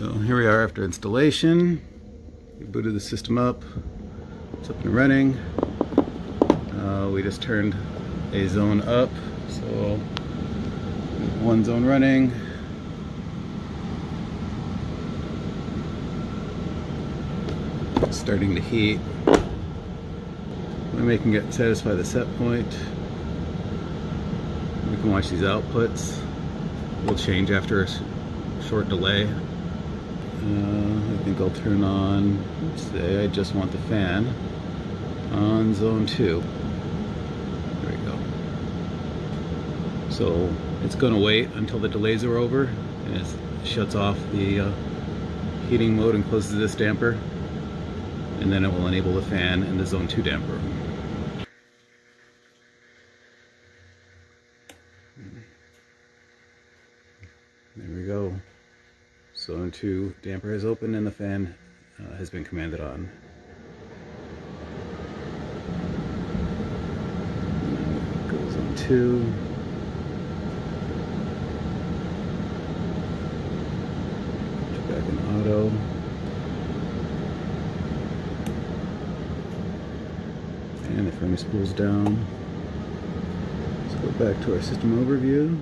After installation, we booted the system up. It's up and running. Uh, we just turned a zone up, so one zone running. It's starting to heat. We're making it satisfy the set point. We can watch these outputs. Will change after a short delay. Uh, I think I'll turn on, say I just want the fan on zone two. There we go. So it's gonna wait until the delays are over and it shuts off the uh, heating mode and closes this damper and then it will enable the fan in the zone 2 damper. There we go. Zone 2 damper has opened and the fan uh, has been commanded on. Goes on 2. Back in auto. And the furnace pulls down. Let's go back to our system overview.